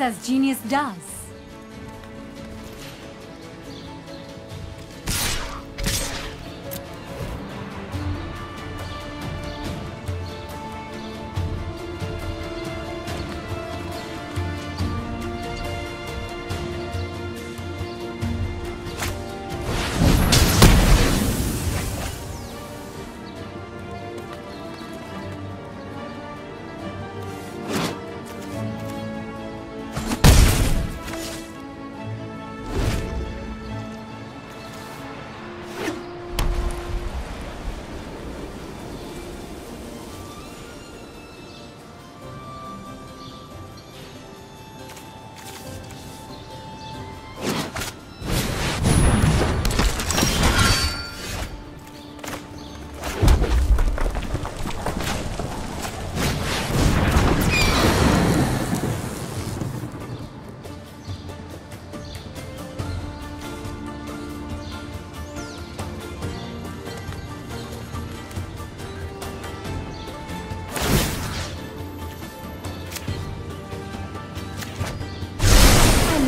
As genius does.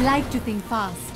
Like to think fast.